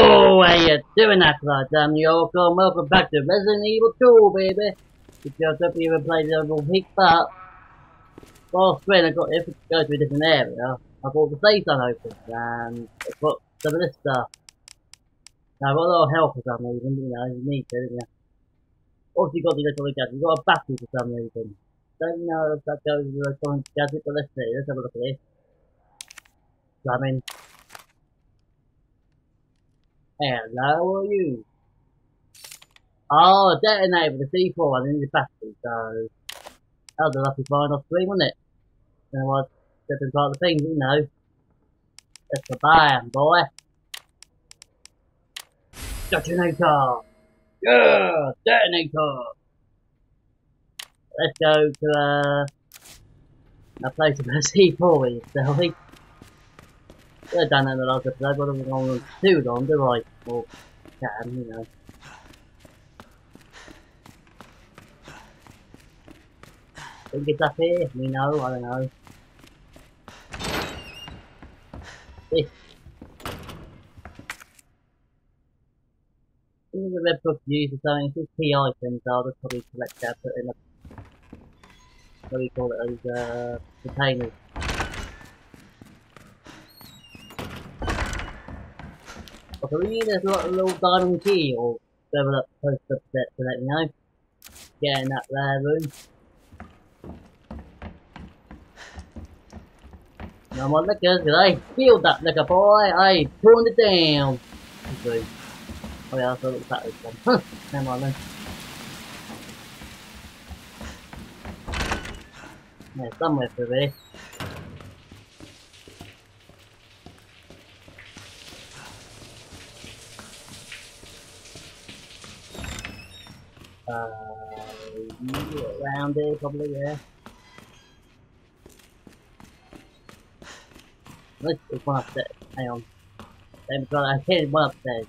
Oh, how you doing that, damn you all come welcome back to Resident Evil 2, baby. If you hope you ever played the little pick up. Well, when I got if it go to a different area, I bought the safe zone open and I put some of this stuff. Now I've got a of health for some reason, you know, you need to, don't you? You got the little gadget, you've got a battery for some reason. Don't know if that goes with the electronic gadget, but let's see, let's have a look at this. So, I mean, Hello, are you? Oh, detonator with the C4 and in the battery, so that was a lucky find off screen, wasn't it? Know what? Different part of the thing, you know. That's the bam, boy. Detonator! Yeah! Detonator! Let's go to uh, a place where C4 is, shall we? Could have done that in the last episode, but I'm going too long, do I? Or can, you know. Think it's up here? We know, I don't know. This. This is a red book used or something. It's key items, I'll just probably collect that, put in a. What do you call it? Those, uh, containers. I believe there's a, a little diamond key or whatever that post up set to let me know. Get in that there room. No more liquor, cause I feel that liquor boy, I turned it down. Okay. Oh yeah, so look at this one. Huh, never mind then. Yeah, somewhere through here. Uh, around there, probably, yeah. Let's there's one upstairs. Hang on. We've got I hit one upstairs.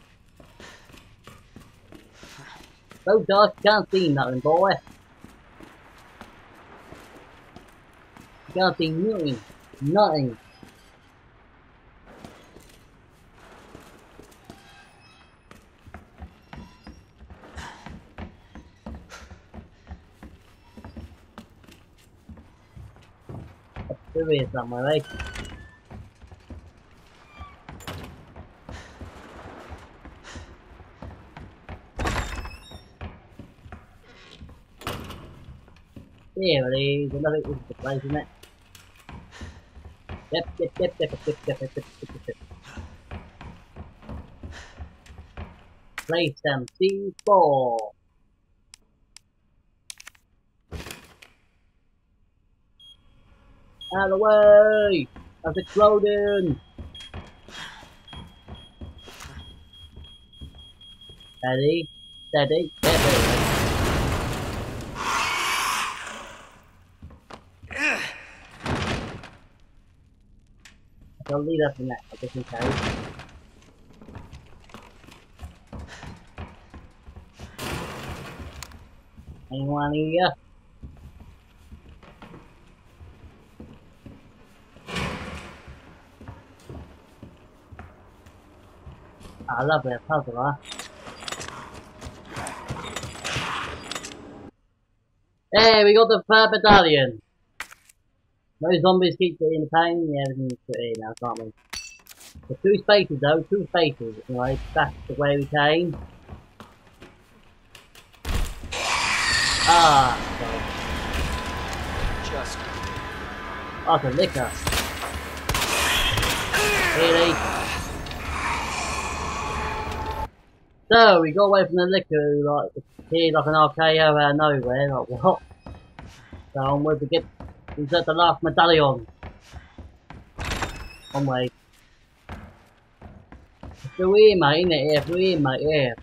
So dark you can't see nothing, boy. You can't see nothing. Nothing. Tabii insanlar like. Yeah, but he's another surprise, isn't it? Yep, yep, yep, yep, yep, yep, yep, yep, yep, yep. Place MC4. Out of the way! That's exploding! Steady, steady, steady. I'll leave that for next, just in case. Anyone here? I love that puzzle, huh? Hey, we got the third medallion! No zombies keep getting the pain, yeah, everything's in now, can't we? The two spaces though, two spaces, right, that's the way we came. Ah. Just Oh, a liquor. Really? So, we got away from the liquor, like, here like an RKO out of nowhere, like what? So, I'm onward to get, insert the last medallion. One way. Through here, mate, innit? Yeah, through here, mate, yeah.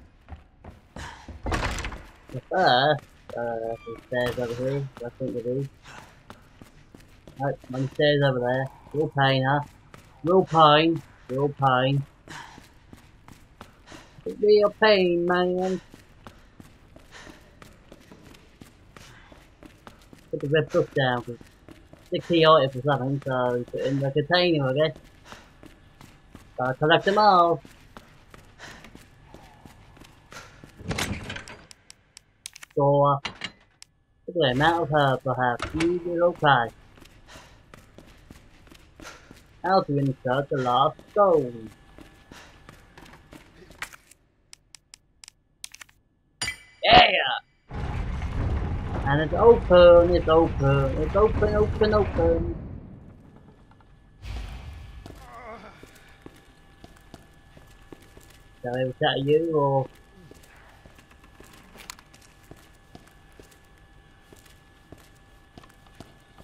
The first, uh, stairs over here, I think it is. Nope, stairs over there. Real pain, huh? Real pain. Real pain. real pain, man. Put the red book down. It's chaotic or something, so put in the container, I guess. So I collect them all. Door. Uh, look at the amount of herb I have. You will okay. How to insert the last stone. And it's open, it's open, it's open, open, open. So was that you or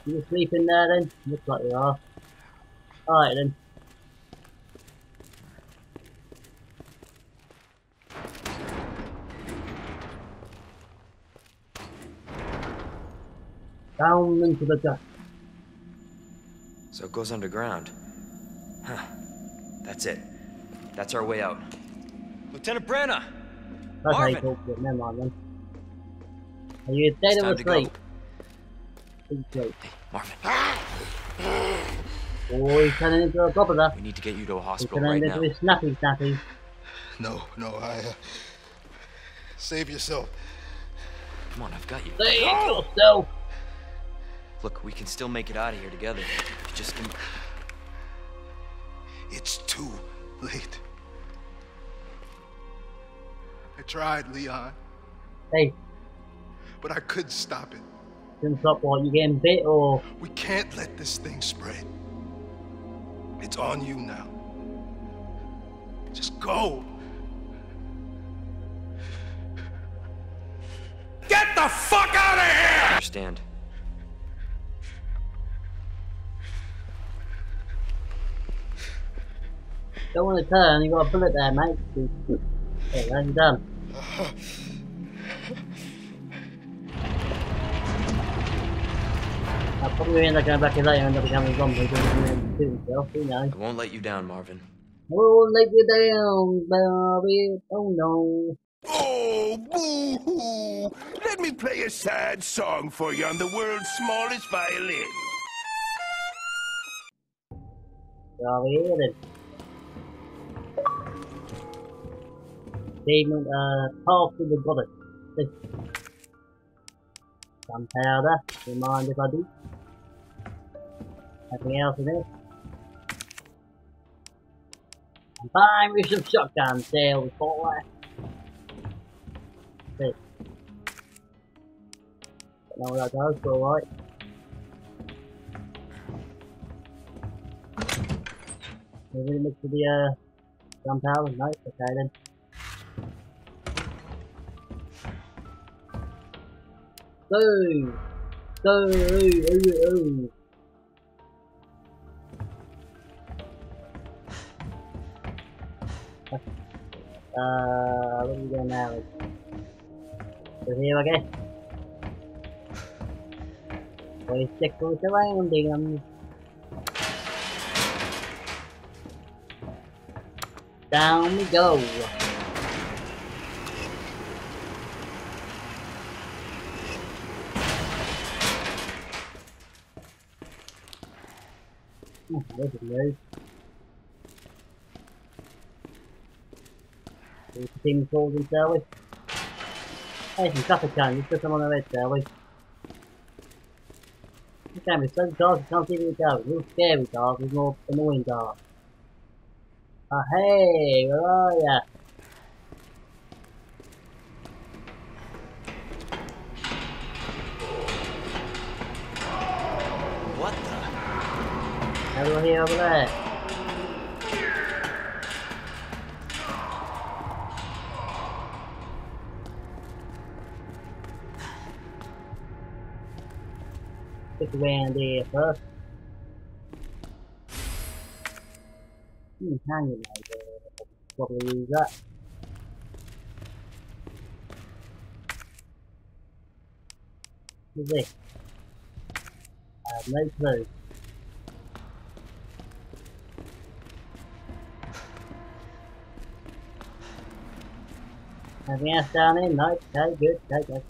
you sleeping there then? Looks like you are. Alright then. Down into the dust. So it goes underground. Huh. That's it. That's our way out. Lieutenant Branagh! That's how you Marvin! talk to it, never mind then. Are you dead It's or time to go. asleep? Please sleep. Marvin, Oh, he's turning into a gobbler. we need to get you to a He's hospital turning right into now. his snappy snappy. No, no, I. Uh, save yourself. Come on, I've got you. Save yourself! Look, we can still make it out of here together. You Just give me... It's too late. I tried, Leon, Hey, but I couldn't stop it. can stop what? You getting bit or We can't let this thing spread. It's on you now. Just go. Get the fuck out of here! Understand. Don't want to turn? You got a bullet there, mate. There, that's done. I'll probably end up going back in later and end up becoming a zombie and then shoot himself, who knows? I won't let you down, Marvin. Oh, let you down, Marvin. Oh no. Oh, boo-hoo! Let me play a sad song for you on the world's smallest violin. Bobby, here then. Achievement, uh, path to the goddess. This. Gunpowder. Do you mind if I do? Nothing else in it? Combine with some shotgun sales, boy. See. Don't know what that does, but alright. Maybe mix with the uh, gunpowder? No, okay then. Go! Go! Ooh, ooh, ooh. Uh, what are we doing now? So here I guess. We stick with surrounding them. Down we go. Oh, there's a move. We continue forward, shall we? Hey, some traffic cones, let's put them on the red, shall? This game is so dark, you can't see where goes. Real scary dark, it's more annoying dark. Ah, hey, where are ya? The? How do I hear over there? Stick around here first. Hmm, hanging out there. Probably use that. I have no clue. Anything else down there? No. Okay, good. Okay, okay.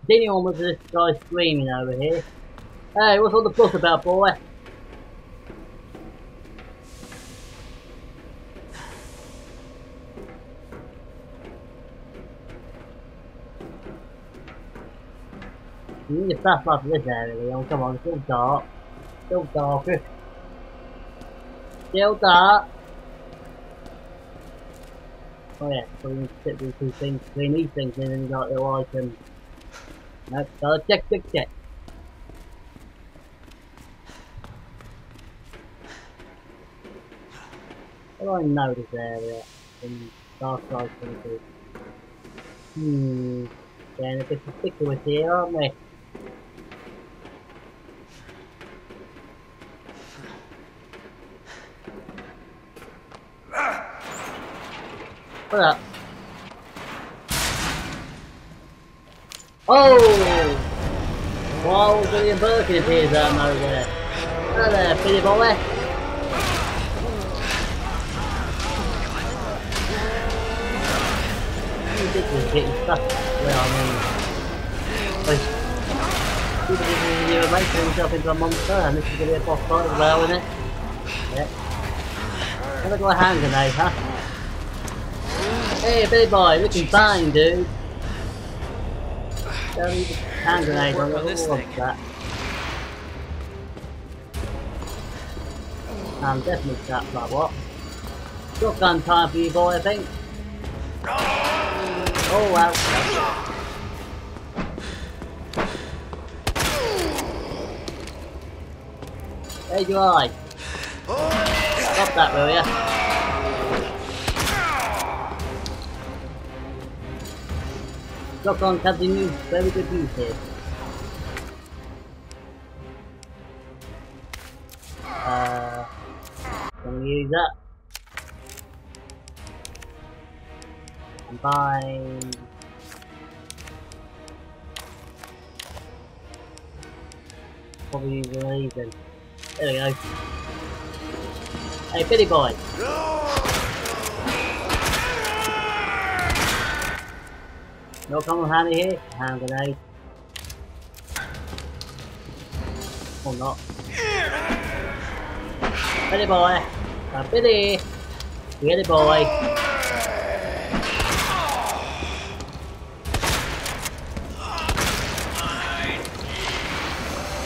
Continue on with this guy screaming over here. Hey, what's all the fuss about, boy? You need to fast off this area, Leon. Come on, still dark. Still dark. Still dark. Oh yeah, so we need to sit these two things, between these things and then got little items. Nope, so check, check, check. Do I know this area in Dark Side 22? Hmm, getting a suspicious here, aren't we? What up? Oh! Whoa, William Birkin out of nowhere. Hello there, pretty boy. Ridiculous getting stuck. Well, I mean, like, people didn't even make himself into a monster, and this is going to be a boss fight as well, isn't it? Yeah. Have a go hand grenade, huh? Hey, big boy, looking fine, dude. Don't need a hand grenade on this thing. that. I'm definitely trapped like what? Shotgun time for you, boy, I think. Oh, wow. Hey, do I? Stop that, will ya? Shotgun continues, very good use here. Uh, can we use that? Combine. Probably use of these. There we go. Hey, Billy boy. No common handy here. Hand grenade. Or not. Billy boy. Uh, Billy. Billy boy.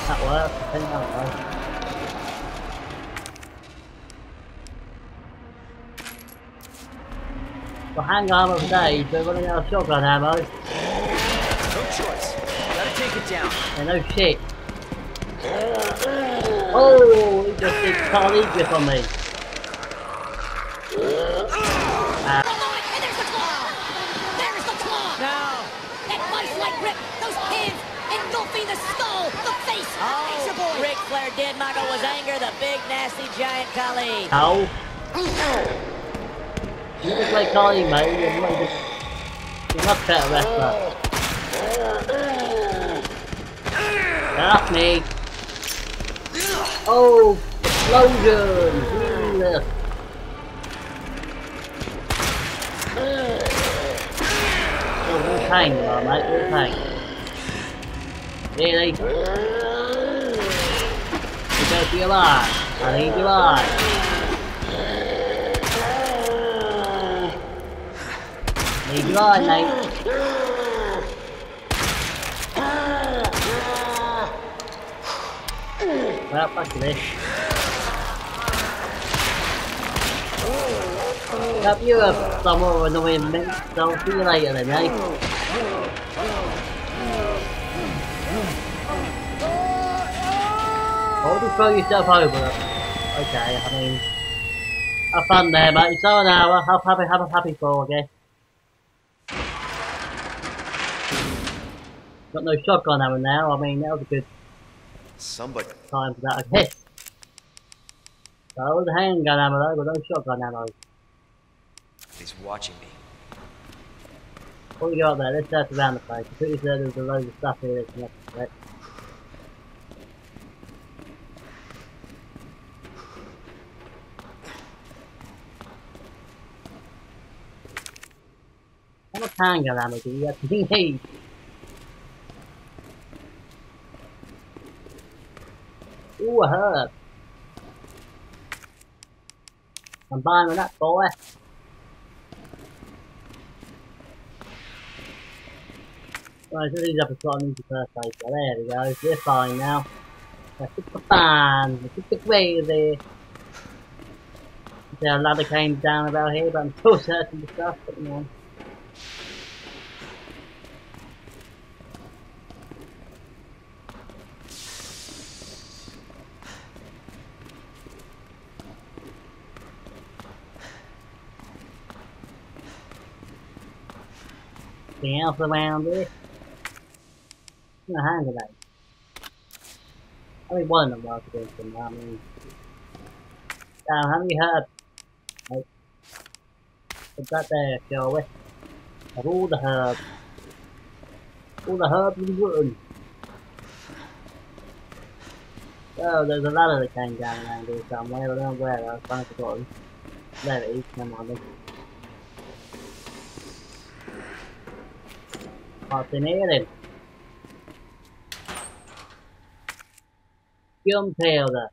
That worked. I think that worked. Hang armor for days, but we're running out of shotgun ammo. No choice. Gotta take it down. Yeah, no shit. Oh, he just did Carl Egypt on me. And there's the claw! There's the claw! Now! That vice-like grip! Those hands engulfing the skull! The face! Oh, Ric Flair did Michael was anger, the big nasty giant Khali. Ow. Mm-hmm. You just like Carly, mate. You're not, you're not. Get off me. Oh, explosion! Oh, what pain you are, mate. What pain. Really? You better be alive. I need you alive. You alive, mate. Well, fuck this. Hope you have some more annoying men. So see you later then, eh? Why would you throw yourself over? Okay, I mean... Have fun there, mate. It's an hour. Have happy, have a happy fall, okay? Got no shotgun ammo now. I mean, that was a good Somebody. time for that, I guess. So it was handgun ammo though, but no shotgun ammo. He's watching me. What we got there? Let's search around the place. I'm pretty sure there's a load of stuff here that's not correct. How much handgun ammo do you actually need? Ooh, herb. Combine with that boy. Right, so these up a slot into first place. So there we go. We're fine now. Let's hit the fan. Let's hit the. See, a ladder came down about here, but I'm still searching the stuff. But you. Anything else around here? No hand grenade. Only one of them was against them, I mean. Down, how many herbs? Nope. Put that there, shall we? Have all the herbs. All the herbs in Britain. Oh, there's a ladder that came down around here somewhere, I don't know where, I've kind of forgotten. There it is, never mind then. Him. Gunpowder.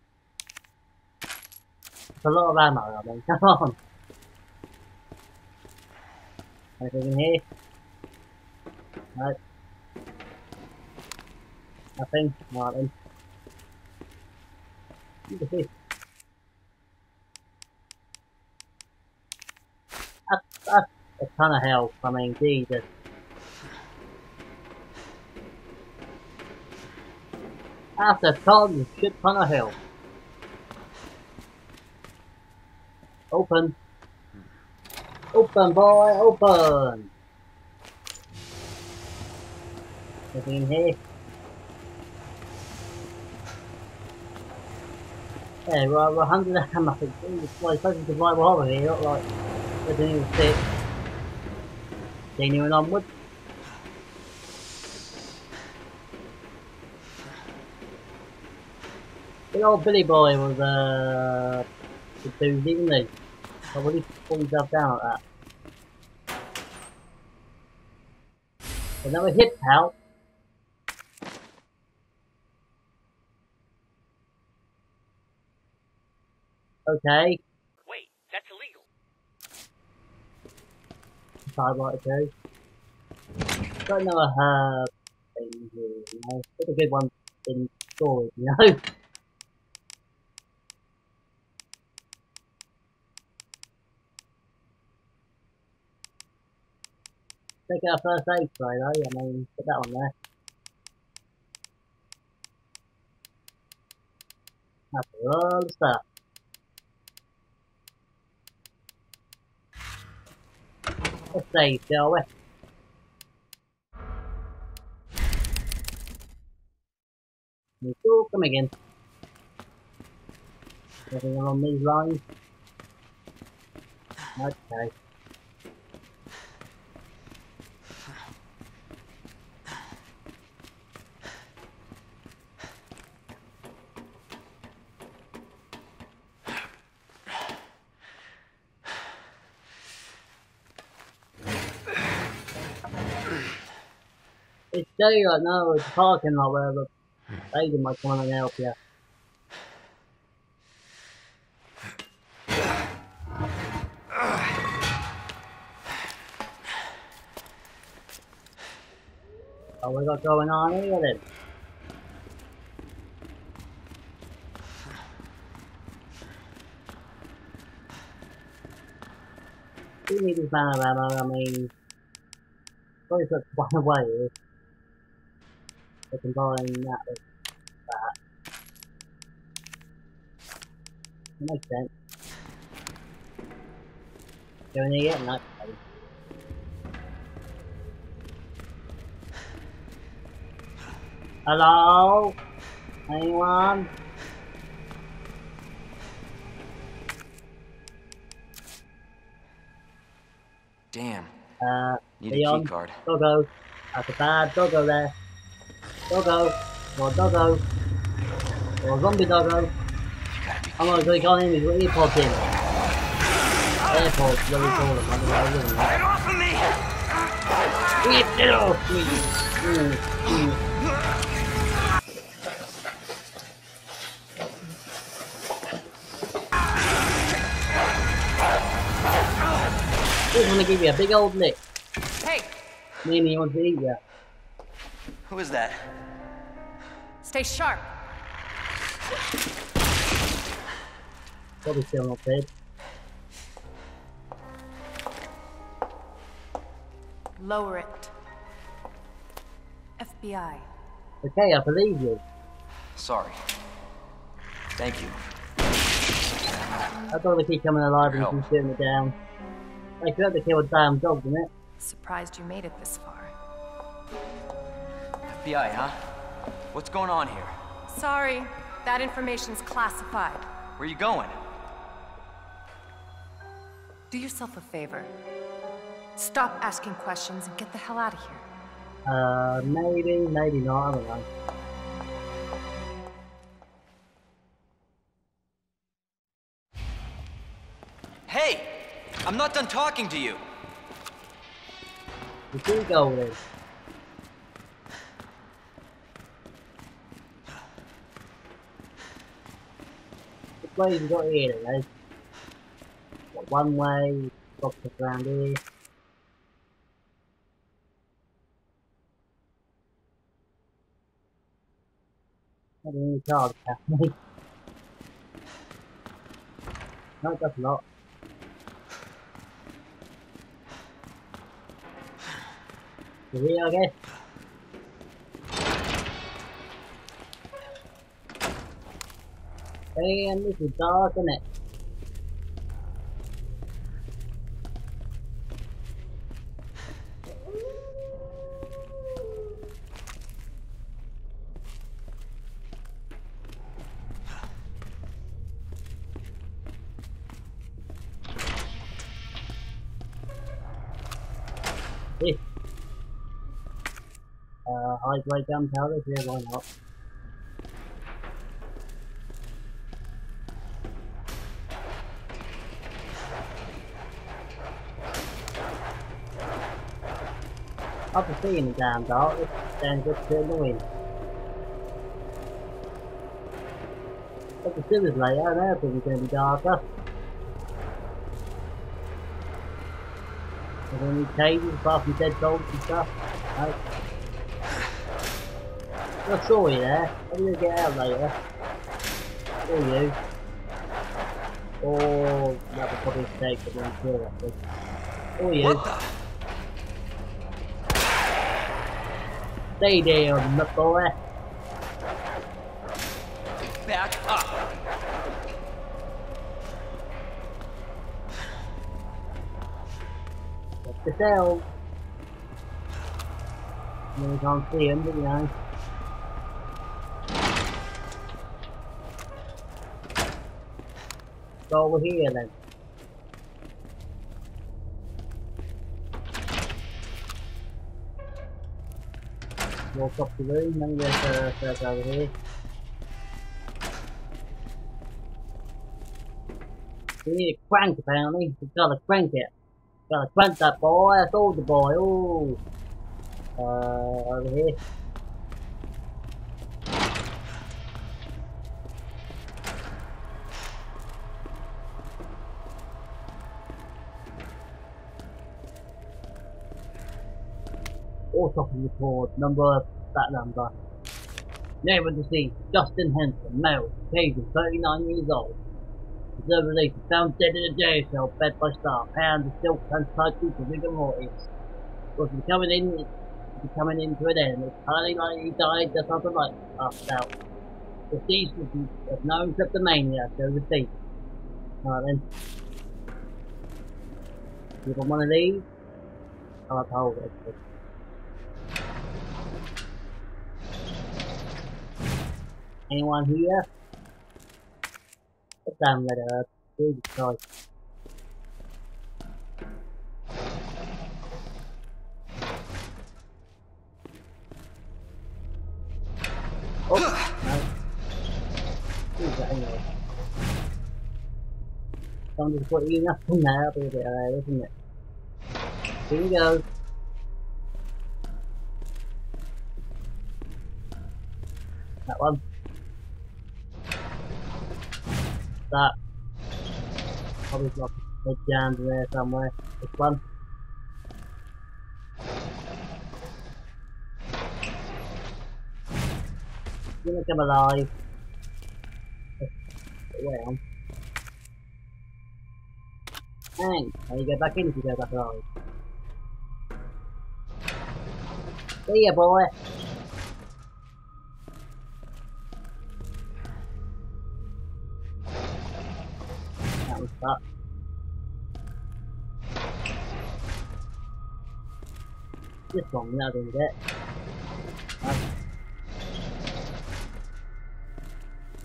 It's a lot of ammo, I mean, come on. Anything in here? No. Nothing? Right then. That's, that's a ton of health, I mean, Jesus. That's a ton, shit ton of health. Open. Open, boy, open. Anything in here? Yeah, we're, we're 100 ammo. I think. It's like supposed to survival horror here, not like Resident Evil 6. Continuing onwards. Old Billy Boy was uh, the dude, didn't he? Why would he pull himself down like that? Another hip pal. Okay, Wait, that's illegal. Like to. Got another herb thing here, you know. Put a good one in storage, you know. Take our first aid spray though, I mean, put that on there. That's all the stuff. Let's save, shall we? You still come again. Anything along these lines? Okay. It's daylight now, it's parking lot where the lady might come and help you. What we got going on here then? Need this man of ammo, I mean, probably put one away can combine that with that. That makes sense. In here yet? No. okay. Hello? Anyone? Damn. Uh, Need a Leon, key card. doggo. That's a bad doggo there. Doggo. More doggo. More zombie doggo. Come on, so he can't hear me. Put earpods in. Airpods, what do we call them? I don't know, don't know. Get off of me! Get off me! Mm, mm. He's gonna give you a big old lick. Hey, Maybe he wants to eat you. Who is that? Stay sharp. Probably still not dead. Lower it. FBI. Okay, I believe you. Sorry. Thank you. I thought they keep coming alive and Help. keep shooting it down. They could have to kill a damn dog, didn't it? Surprised you made it this far. FBI, huh? What's going on here? Sorry, that information's classified. Where are you going? Do yourself a favor. Stop asking questions and get the hell out of here. Uh, maybe, maybe not, I don't know. Hey! I'm not done talking to you! We do go with it. Which way we got here guys? Got one way, us around here. Not any cards, apparently. No, that's not. Here, I guess. Damn, this is dark, isn't it? Uh, high grade gunpowder, yeah, why not? The damn dark, this sounds just too annoying. But the sewers later, they're probably going to be darker. Are there any cages apart from dead dogs and stuff? No. I saw you there. How do you get out later? Or you? Or that would probably take one kill actually. Or you? What the? Stay down, boy. Back up! What the hell? You can't see him, but you know. Go over here then. Walk up the room, then get uh, first over here. We need a crank apparently. We've got to crank it. Gotta crank that boy, I told the boy. Ooh. Uh, over here. Autopsy report, number, that number. Name of deceased, Justin Henson, male, of 39 years old. Observer release, found dead in a jail cell, fed by staff, hands are still transferred to rigor mortis. Was becoming in, becoming into an end. It's highly likely he died just after light passed out. The deceased was of known kleptomania, so deceased. Alright then. You got one of these? I'll have to hold it. Anyone here? Damn letter? Jesus Christ. Oh, no. Who's that anyway? Someone just put you nothing there, that'll be a bit alright, isn't it? Here we go. That one. That. Probably got jam in there somewhere. This one. gonna come alive. Well. And how you get back in if you go back alive. See ya boy. This one, that didn't get.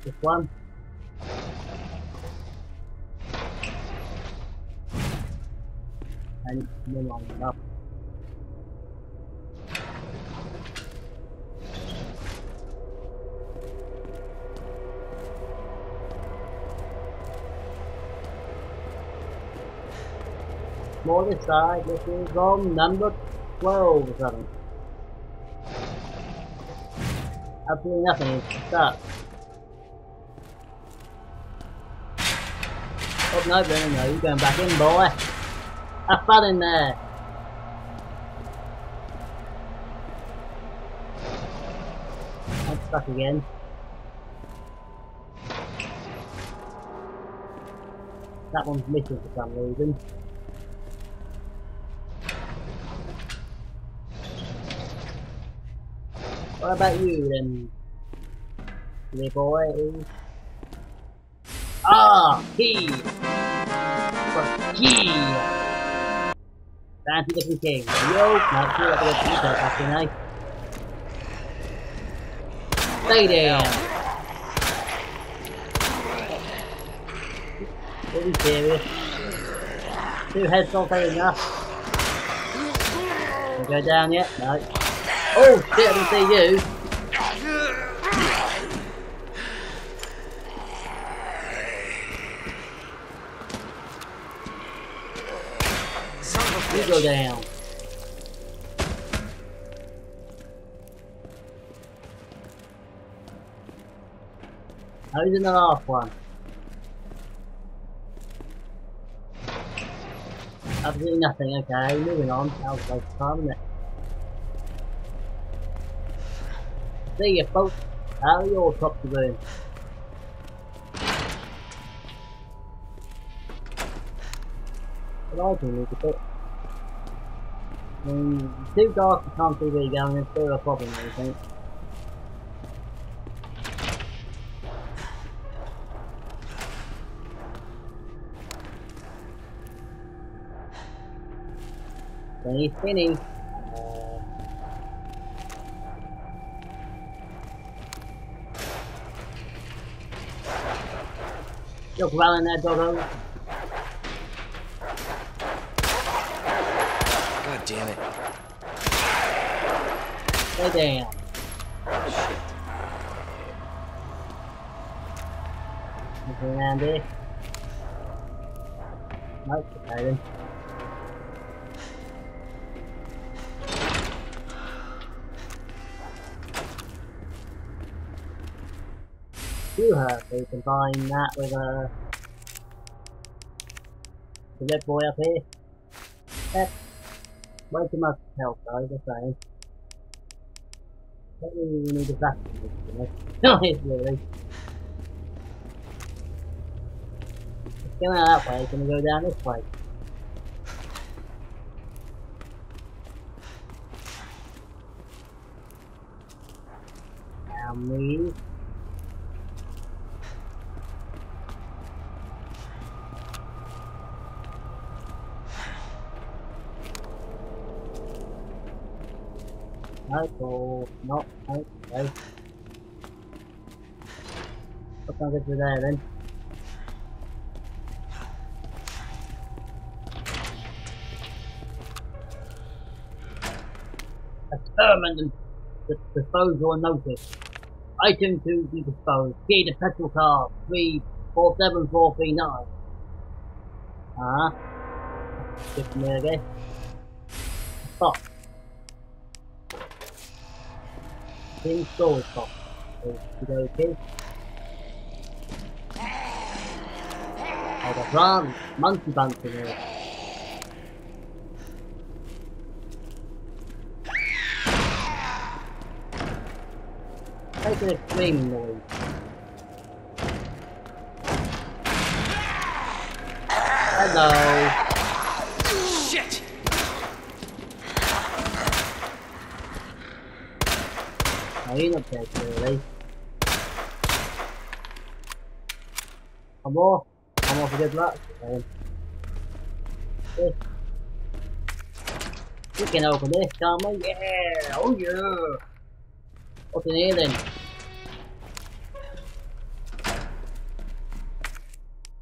This one. And move on up. Smallest side, this is on number 12 or something. Absolutely nothing, stuck. Oh no, no, no, no, you're going back in, boy. Have fun in there. I'm stuck again. That one's missing for some reason. What about you then? Little boy? Ah, key! For key! Fancy looking king. Yo, not sure what the details after night. Stay there! Are you serious? Two heads not fair enough. Go down yet? No. Oh shit, I didn't see you. You go down. Who's in the last one? Absolutely nothing, okay, moving on. That was a waste of isn't it? See you folks. How are your top to doing? But I do need to put. I mean, too dark you can't see where you're going, it's still a problem, I think. Spinny, spinny. Look well in there, doggo. God damn it. Stay down. Looking around here. Nope, her, so you combine that with a the red boy up here. Yep. Way too much health though, just saying. Don't really need a vacuum, know. Not really. Let's go out that way, can we go down this way? Now move. Go. No, no, no. What can I get through there then? Determined and dis- dispose your notice. Item to be disposed. Key to petrol car. 347439. Ah. Just a minute again. Stop. Storage box. Okie dokie. I got run, monkey in here. making a screaming noise. Hello. Shit! Oh, you're not dead, really. One more. One more for good luck. Um, this. We can open this, can't we? Yeah! Oh yeah! What's in here then?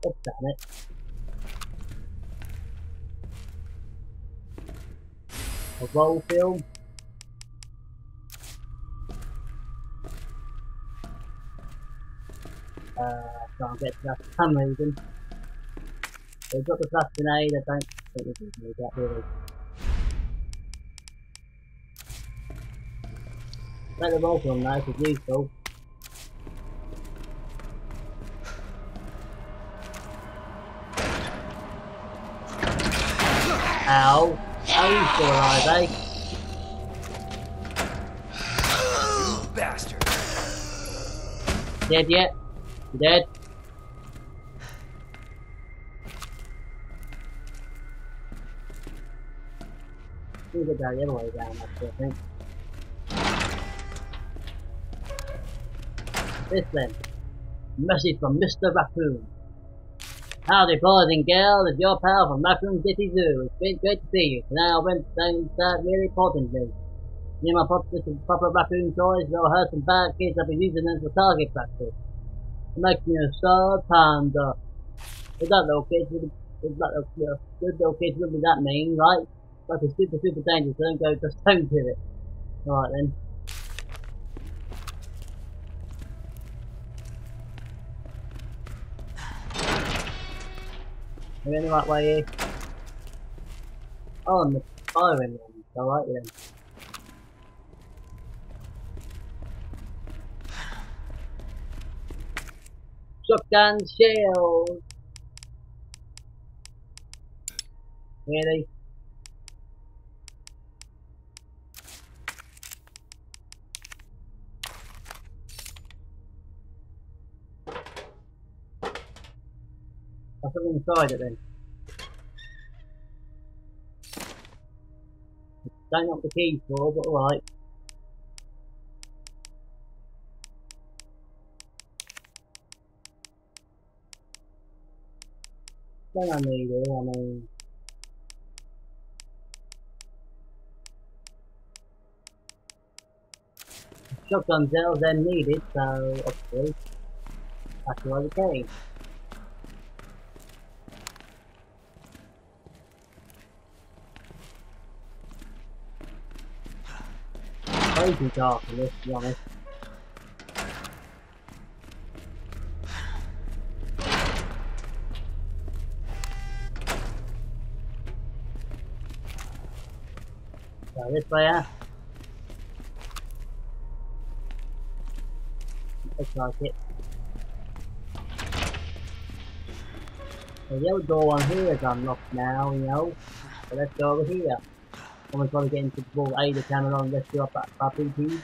Oh, damn it. A roll film. Uh, can't get to that for some reason. They've got the plus grenade, I don't think we can need that really. Let the roll film though, it's useful. Ow! Ow, you still alive, eh? You bastard! Dead yet? You dead? We go the other way down, actually, I think. This then. Message from Mr. Raccoon. Howdy boys and girls, it's your pal from Raccoon City Zoo. It's been great to see you. Today I went down start really important things. Me and my proper raccoon toys, though I heard some bad kids have been using them for target practice. Me a sad panda. Is that with is that little, good wouldn't be that mean, right? But it's super super dangerous, don't go just don't do it. Alright then. Are we in the right way here? Oh, and the firing one. Alright then. Shotgun shells! Really? I'll put inside it then. Don't what the keys for, but alright. Don't I need it, I mean... Shotgun cells then needed, so obviously that's why they came. Crazy dark in this, to be honest. This out. Looks like it. The old door on here is unlocked now, you know. So let's go over here. Someone's got to get into the ball A, the camera on, let's do up that puppy, please.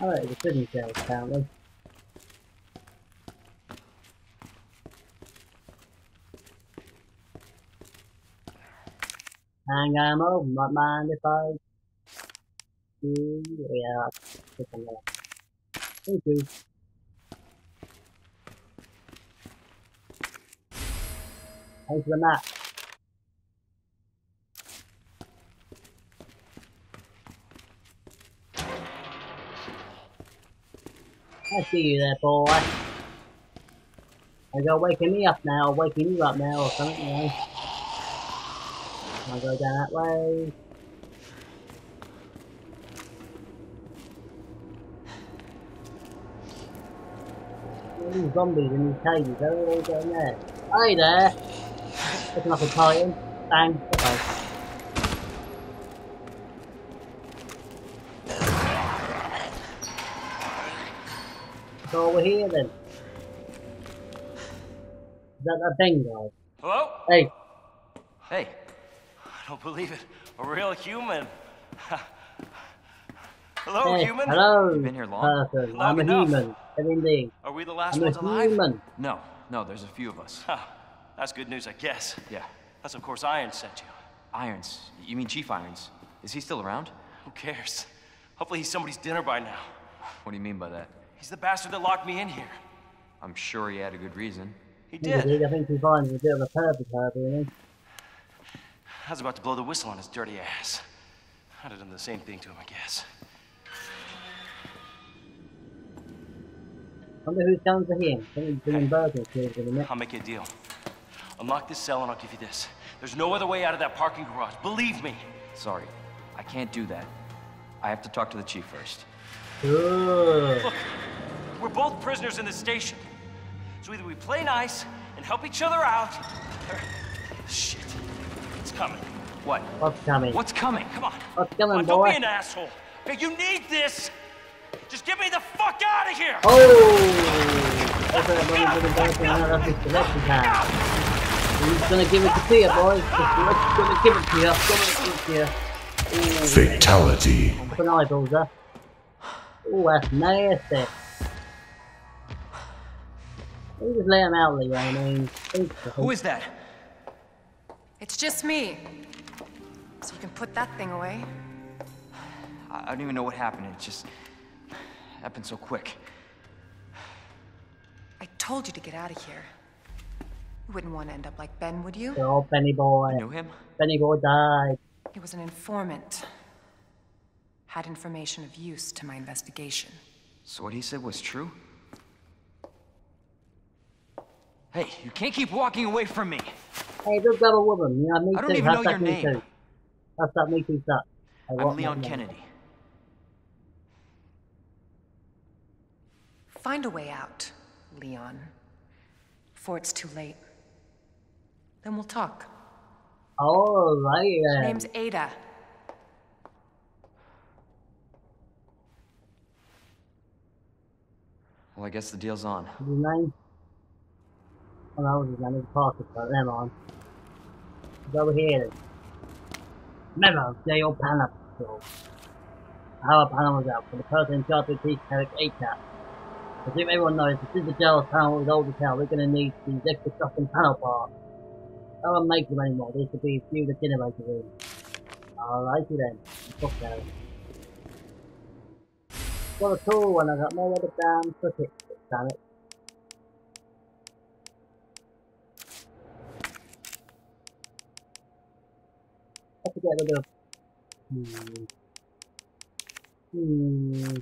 Alright, the prison cells apparently. Hang ammo, not mind if I yeah. Thank you. Thanks for the map. I see you there, boy. I go waking me up now, waking you up now, or something, you know. I'll go that way. All these zombies in these cages, how are they going there? Hey there! Looking like a titan. Bang. Okay. So we're here then. Is that that Ben guy? Hello? Hey, Hey, I don't believe it. A real human. Hello, Hey, human. hello, You been here long? Uh, person. Long I'm a human. Indeed. Are we the last I'm ones alive? human. no, no, there's a few of us. Huh. That's good news, I guess. Yeah. That's of course Iron sent you. Irons. You mean Chief Irons? Is he still around? Who cares? Hopefully he's somebody's dinner by now. What do you mean by that? He's the bastard that locked me in here. I'm sure he had a good reason. He did. I think he finds a bit of a really. I was about to blow the whistle on his dirty ass. I'd have done the same thing to him, I guess. wonder who's coming for him. I think he's bringing burgers to us in a minute. I'll make you a deal. Unlock this cell and I'll give you this. There's no other way out of that parking garage. Believe me. Sorry, I can't do that. I have to talk to the chief first. Good. Look, we're both prisoners in this station. So either we play nice and help each other out, or... Shit. It's coming. What? What's coming? What's coming? Come on. What's Come coming, on, don't be an asshole. Okay, you need this. Just get me the fuck out of here. Oh! That's what I'm going to do. Now that's his selection time. He's gonna give it to you, boys. He's gonna give it to you. Gonna give it to you. Fatality. Ooh, some eyeballs, huh? Oh, that's nasty. You just let him out, Leo. I mean, Who is that? It's just me. So you can put that thing away. I, I don't even know what happened. It just happened so quick. I told you to get out of here. You wouldn't want to end up like Ben, would you? Oh, Benny boy. You knew him? Benny boy died. He was an informant. Had information of use to my investigation. So what he said was true? Hey, you can't keep walking away from me. Hey, just grab a woman. You know, me I don't too. even know Hashtag your me name. Too. Hashtag me too stuff. I I'm Leon name. Kennedy. Find a way out, Leon. Before it's too late. Then we'll talk. All right. right then. Name's Ada. Well, I guess the deal's on. What's his name? Oh, no, his name is Parker, but never mind. Over here then. Remember, Dale Panama Patrol. Our panel was out for the person in charge of the Eric ACAP. I think everyone knows, this is the jail panel with older town, we're gonna need these extra stuff in panel parts. I won't make them anymore, there should be a few that generator room. Alrighty then, fuck that. Got a tool and I got nowhere to damn it, damn it. I have to get rid of. Hmm. Hmm.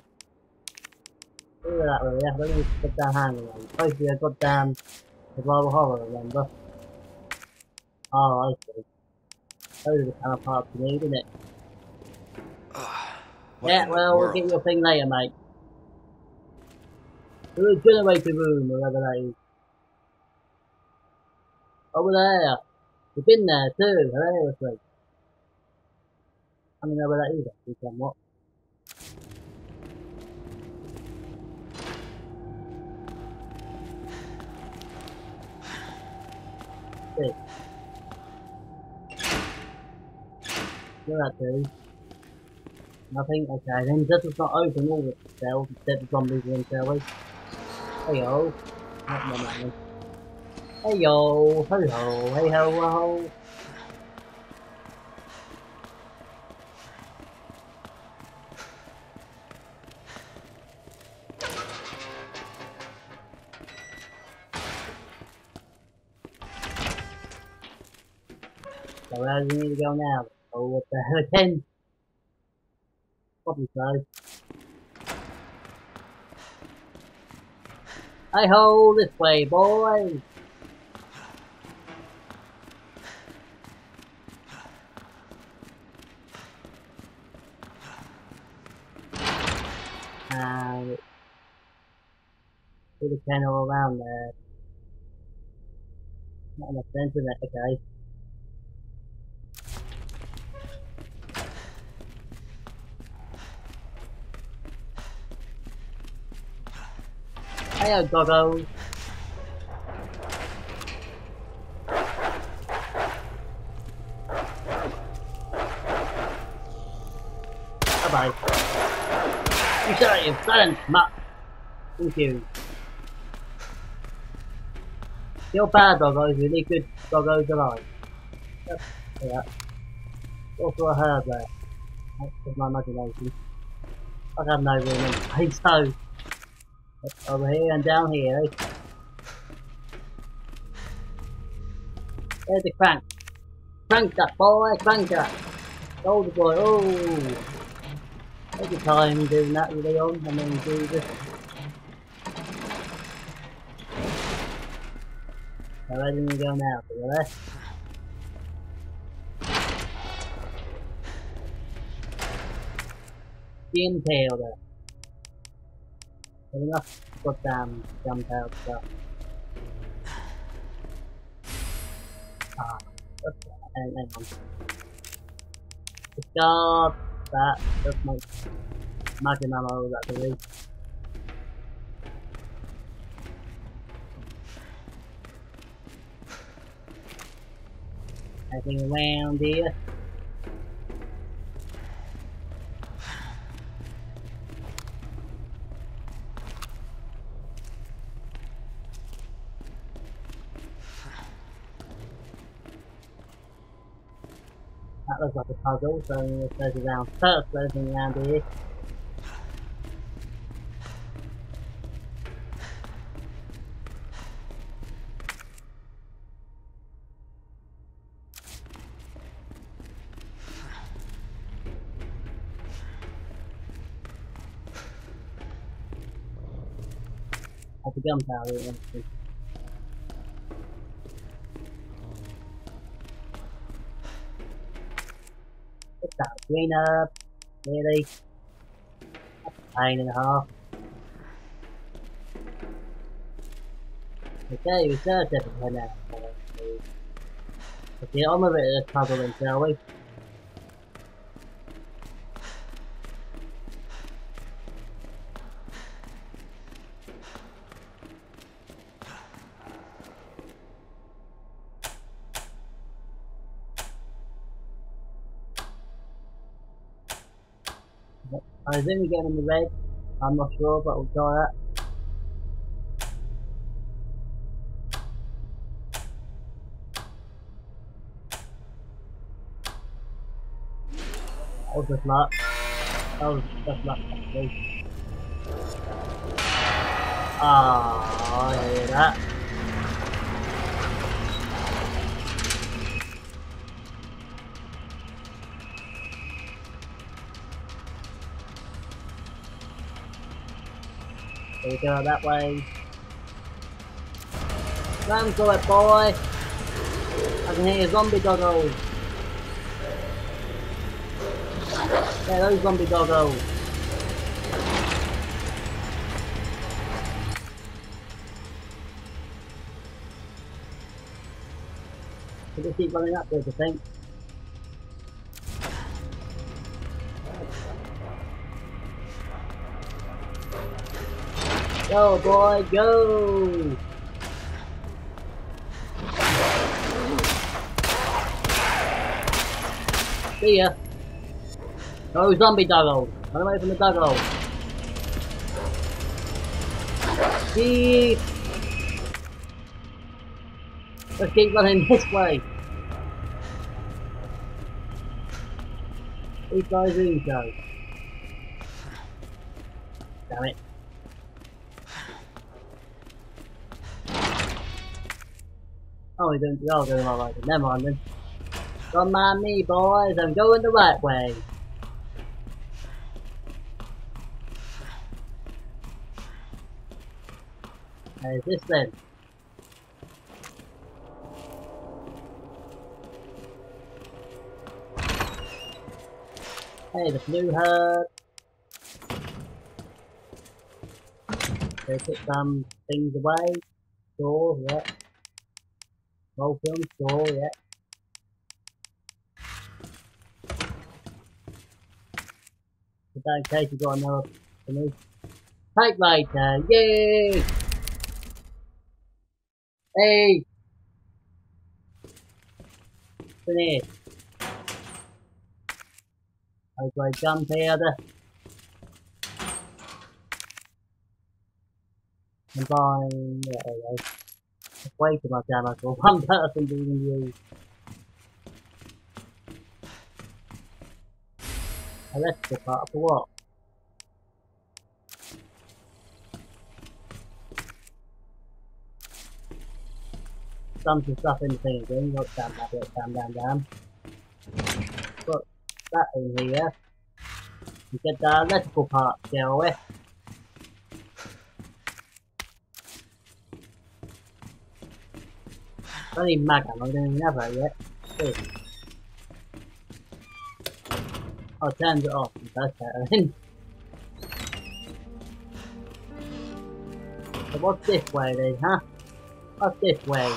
That really, yeah. Let me put that hand again. Supposed to be a goddamn survival horror, remember? Oh, I see. Those are the kind of parts you need, isn't it? What yeah, the well, we'll get your thing later, mate. The generator room, wherever that is. Over there. You've been there too, hilariously. I is dude. Nothing? Okay, then just it's not open all the cells except the zombies in, shall we? Hey yo. Not my. Hey yo, hey ho, hey ho, ho. Do you need to go now? Oh, what the hell again? Probably so. Hey ho, this way, boys! And uh, put the can all around there. Not enough sense in it, okay. Hey, doggo. Bye-bye. You said it in French, Matt. Thank you. Your bad doggo is really good doggo delight. Yep. Yeah. Also a herb there. That's my imagination. I have no room in. Hey, so. Over here and down here, eh? There's the crank. Crank that boy, crank that. Older boy, oh. Your time doing that, Leon. I mean, Jesus. So where do you go now? To the left? The. There's enough goddamn jump out stuff. Ah, okay, hang, hang on. Discard that, that's my magic ammo that there is. Anything around here? Puzzle, so there's around first, anything around here. That's a gunpowder. Green up. Really? Pain and a half. Uh, okay, research everything now. Let's get on with it this puzzle then, shall we? Assume we get in the red. I'm not sure, but we'll try that. That was just luck. That was just luck, actually. Ah, I hear that. There we go, that way. Run for it, boy! I can hear zombie doggos. Yeah, those zombie doggos. Should just keep running up there, I think. Go, boy, go! See ya. No zombie doggo. Run away from the doggo. Keep. Let's keep running this way. These guys in go. We don't. Oh, going all right. Never mind then. Don't mind me, boys. I'm going the right way. There's this then. Hey, the blue herb. They put some things away. Store, yeah. Go film store, yeah. If that case you got another for me. Take later, yay! Hey! Finish. I've got gunpowder. Combine, yeah, there we go. That's way too much ammo for one person to even use. Electrical part for what? Some stuff in the thing, then look down, down, down, down, down. Put that in here. You get the electrical part, shall we? Don't even mag ammo, I don't even have that yet. Oh, it turns it off. That's better then. So what's this way then, huh? What's this way?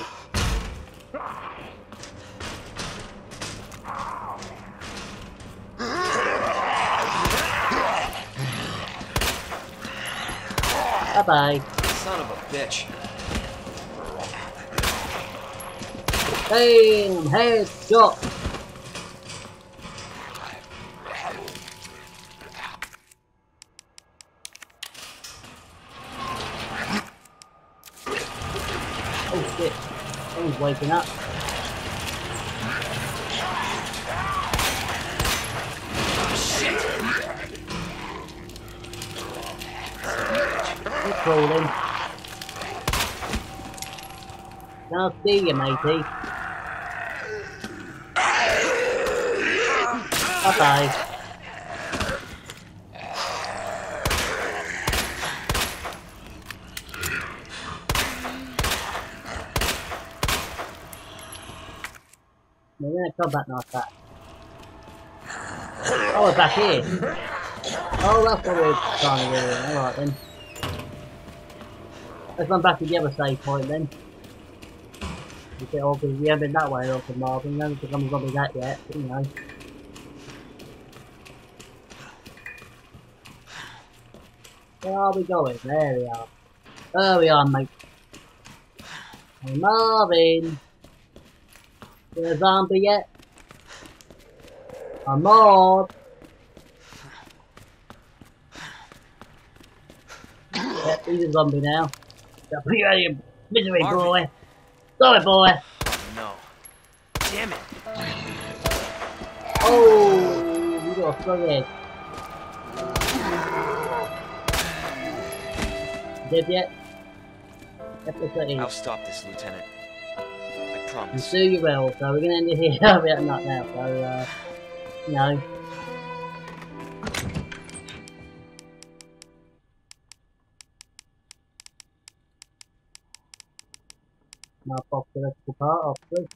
Bye bye. Son of a bitch. Bam! Headshot! Oh shit. Someone's waking up. Keep crawling. I'll see you, matey. Bye. We're gonna combat knife back. Oh, we're back here. Oh, that's what we're trying to do. Alright then. Let's run back to the other save point then. You get all because we haven't been that way up Marvin, we haven't become a zombie that yet, you know. Where are we going? There we are. There we are, mate. Hey Marvin! You a zombie yet? I'm Maud! Yep, he's a zombie now. Got put you out of your misery, Marvin. boy! Sorry, boy! No. Damn it. Oh, you got a strong egg. Dead yet? Episode 8. I'll stop this, Lieutenant. I And promise. so you will, so we're gonna end it here. We're not now, so, uh, know. Now, pop the electrical part off, please.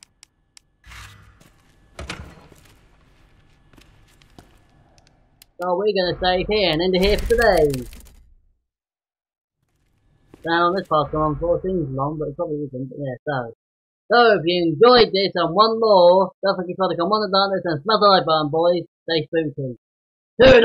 So we're gonna save here and end it here for today. Now, this on 14 long, but it probably isn't, but yeah, so. So, if you enjoyed this and one more, don't forget to come on the darkness and smash the like button, boys. Stay spooky. Toodles!